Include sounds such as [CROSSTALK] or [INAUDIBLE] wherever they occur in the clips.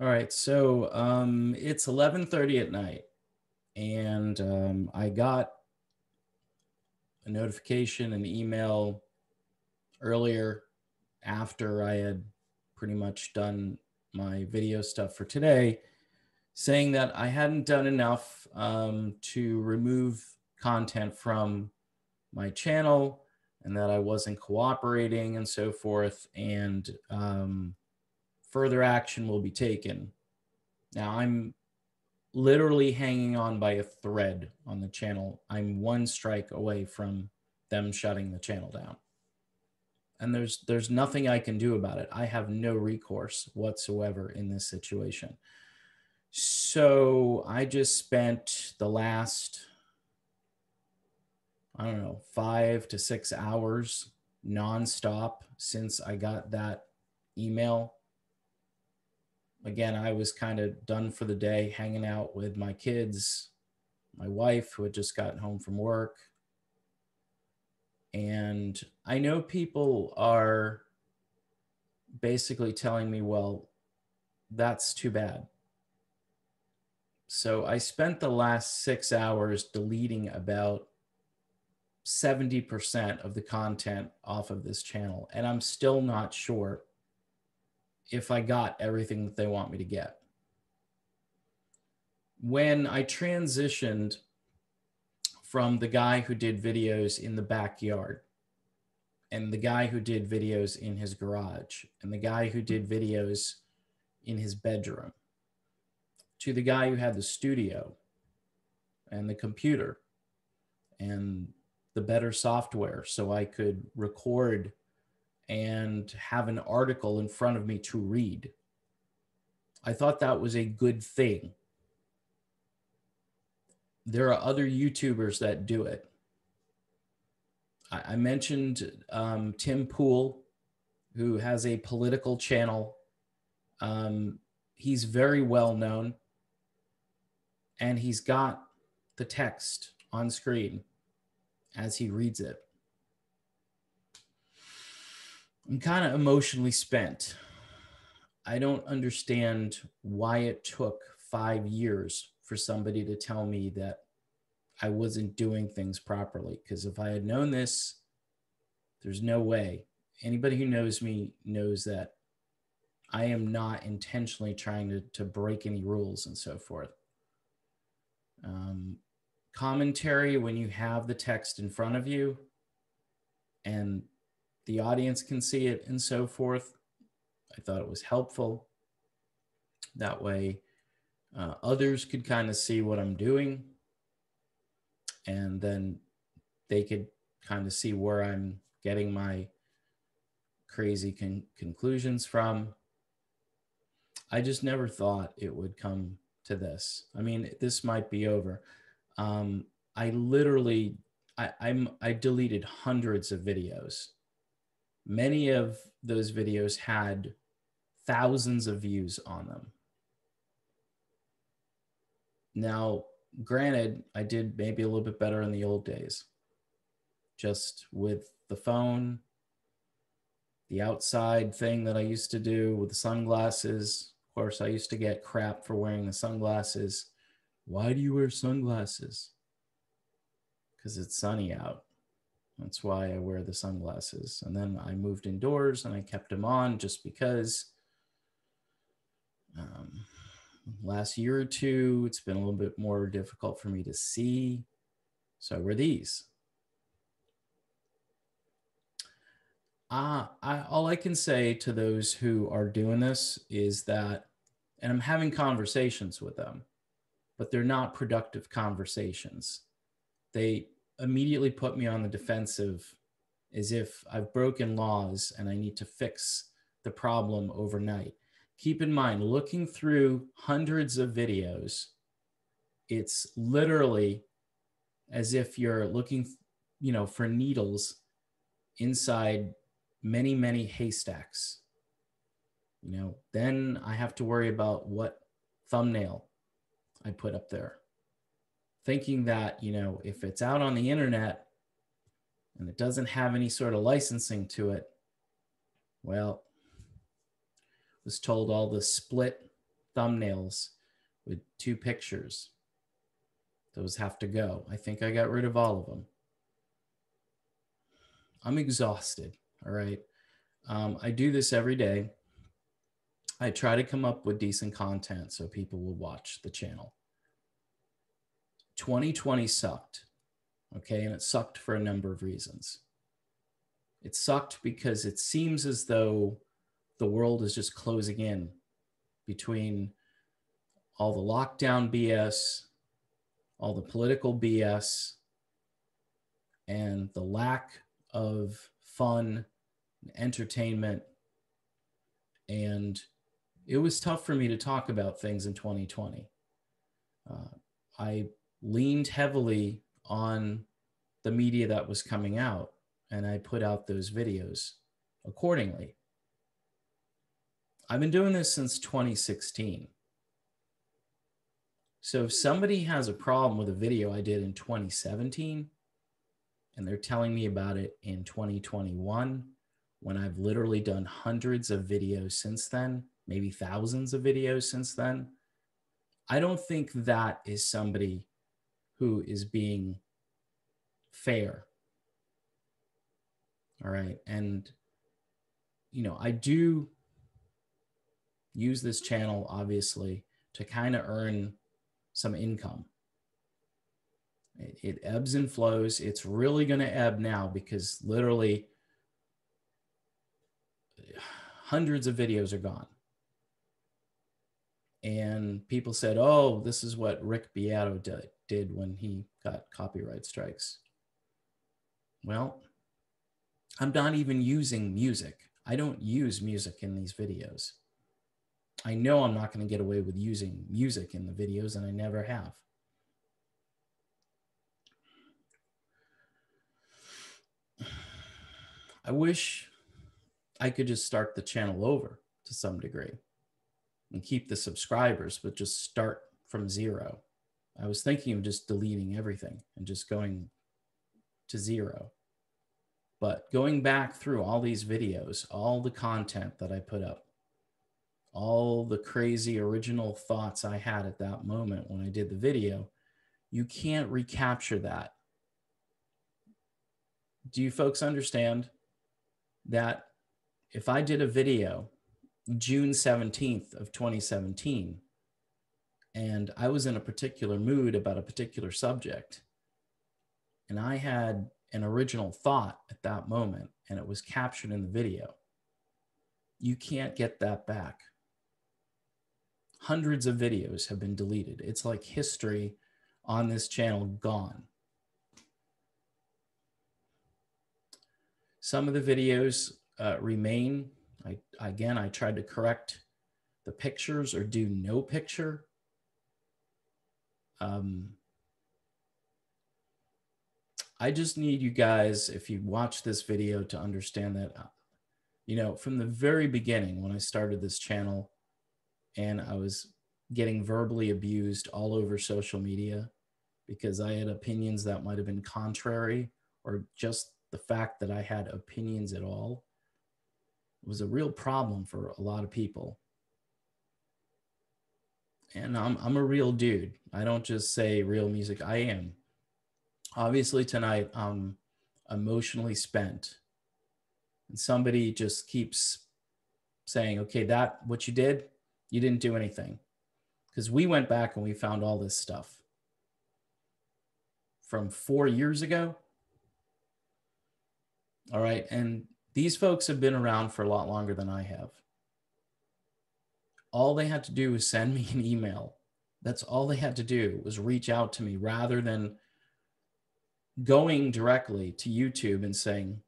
All right, so um, it's 11:30 at night, and um, I got a notification, an email earlier after I had pretty much done my video stuff for today, saying that I hadn't done enough um, to remove content from my channel and that I wasn't cooperating and so forth. And um, further action will be taken. Now, I'm literally hanging on by a thread on the channel. I'm one strike away from them shutting the channel down. And there's there's nothing I can do about it. I have no recourse whatsoever in this situation. So I just spent the last I don't know, 5 to 6 hours nonstop since I got that email again, I was kind of done for the day, hanging out with my kids, my wife, who had just gotten home from work. And I know people are basically telling me, well, that's too bad. So I spent the last six hours deleting about 70% of the content off of this channel. And I'm still not sure if I got everything that they want me to get. When I transitioned from the guy who did videos in the backyard and the guy who did videos in his garage and the guy who did videos in his bedroom to the guy who had the studio and the computer and the better software so I could record and have an article in front of me to read. I thought that was a good thing. There are other YouTubers that do it. I, I mentioned um, Tim Pool, who has a political channel. Um, he's very well known, and he's got the text on screen as he reads it. I'm kind of emotionally spent. I don't understand why it took five years for somebody to tell me that I wasn't doing things properly. Because if I had known this, there's no way. Anybody who knows me knows that I am not intentionally trying to, to break any rules and so forth. Um, commentary, when you have the text in front of you and the audience can see it and so forth. I thought it was helpful. That way, uh, others could kind of see what I'm doing, and then they could kind of see where I'm getting my crazy con- conclusions from. I just never thought it would come to this. I mean, this might be over. Um, I literally, I, I'm, I deleted hundreds of videos many of those videos had thousands of views on them. Now, granted, I did maybe a little bit better in the old days, just with the phone, the outside thing that I used to do with the sunglasses. Of course, I used to get crap for wearing the sunglasses. Why do you wear sunglasses? Because it's sunny out. That's why I wear the sunglasses. And then I moved indoors and I kept them on just because. Um, last year or two, it's been a little bit more difficult for me to see. So I wear these. Uh, I, all I can say to those who are doing this is that, and I'm having conversations with them, but they're not productive conversations. They immediately put me on the defensive as if I've broken laws and I need to fix the problem overnight. Keep in mind, looking through hundreds of videos, it's literally as if you're looking, you know, for needles inside many, many haystacks. You know, then I have to worry about what thumbnail I put up there thinking that, you know, if it's out on the internet and it doesn't have any sort of licensing to it, well, was told all the split thumbnails with two pictures. Those have to go. I think I got rid of all of them. I'm exhausted. All right. Um, I do this every day. I try to come up with decent content so people will watch the channel. 2020 sucked. Okay. And it sucked for a number of reasons. It sucked because it seems as though the world is just closing in between all the lockdown BS, all the political BS, and the lack of fun, entertainment. And it was tough for me to talk about things in 2020. Uh, I leaned heavily on the media that was coming out, and I put out those videos accordingly. I've been doing this since 2016. So if somebody has a problem with a video I did in 2017 and they're telling me about it in 2021, when I've literally done hundreds of videos since then, maybe thousands of videos since then, I don't think that is somebody who is being fair. All right. And, you know, I do use this channel, obviously, to kind of earn some income. It, it ebbs and flows. It's really going to ebb now because literally hundreds of videos are gone. And people said, oh, this is what Rick Beato did, did when he got copyright strikes. Well, I'm not even using music. I don't use music in these videos. I know I'm not going to get away with using music in the videos, and I never have. I wish I could just start the channel over to some degree and keep the subscribers, but just start from zero. I was thinking of just deleting everything and just going to zero. But going back through all these videos, all the content that I put up, all the crazy original thoughts I had at that moment when I did the video, you can't recapture that. Do you folks understand that if I did a video June 17th of 2017 and I was in a particular mood about a particular subject and I had an original thought at that moment and it was captured in the video, you can't get that back hundreds of videos have been deleted. It's like history on this channel gone. Some of the videos uh, remain. I, again, I tried to correct the pictures or do no picture. Um, I just need you guys, if you watch this video, to understand that, uh, you know, from the very beginning when I started this channel, and I was getting verbally abused all over social media because I had opinions that might have been contrary or just the fact that I had opinions at all was a real problem for a lot of people. And I'm, I'm a real dude. I don't just say real music. I am. Obviously, tonight I'm emotionally spent. And somebody just keeps saying, okay, that what you did, you didn't do anything. Because we went back and we found all this stuff from four years ago. All right. And these folks have been around for a lot longer than I have. All they had to do was send me an email. That's all they had to do was reach out to me rather than going directly to YouTube and saying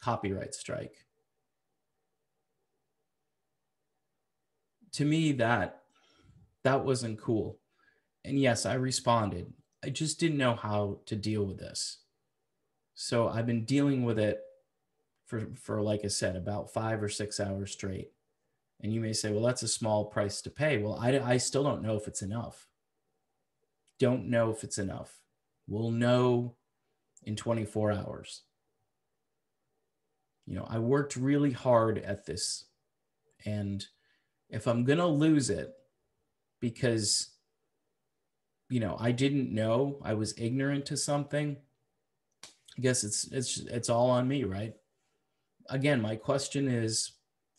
copyright strike. to me that that wasn't cool and yes i responded i just didn't know how to deal with this so i've been dealing with it for for like i said about five or six hours straight. And you may say well that's a small price to pay. Well i, I still don't know if it's enough. Don't know if it's enough. We'll know in 24 hours. You know i worked really hard at this. And if I'm going to lose it, because you know i didn't know i was ignorant to something i guess it's it's it's all on me right again my question is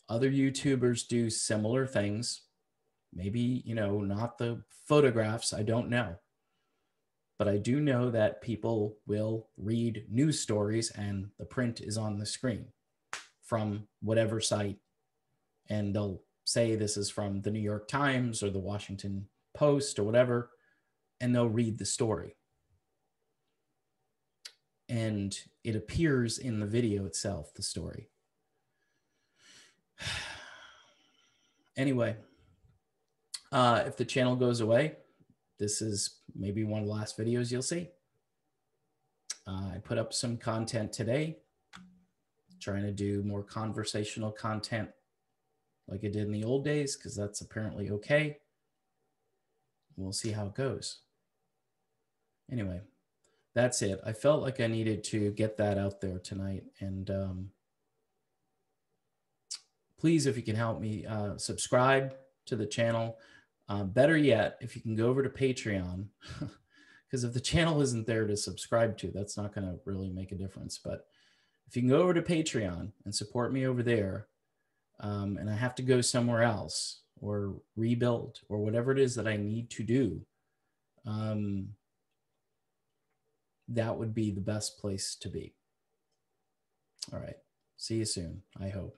other youtubers do similar things. Maybe you know not the photographs i don't know. But i do know that people will read news stories and the print is on the screen from whatever site. And they'll say this is from the new york times or the washington post or whatever and they'll read the story. And it appears in the video itself, the story. [SIGHS] anyway, uh, if the channel goes away, this is maybe one of the last videos you'll see. Uh, I put up some content today, trying to do more conversational content like I did in the old days, because that's apparently okay. We'll see how it goes anyway, that's it. I felt like I needed to get that out there tonight. And um, please, if you can help me, uh, subscribe to the channel. Uh, better yet, if you can go over to Patreon, [LAUGHS] because if the channel isn't there to subscribe to, that's not going to really make a difference. But if you can go over to Patreon and support me over there, um, and I have to go somewhere else or rebuild or whatever it is that I need to do, um, that would be the best place to be. All right. See you soon, I hope.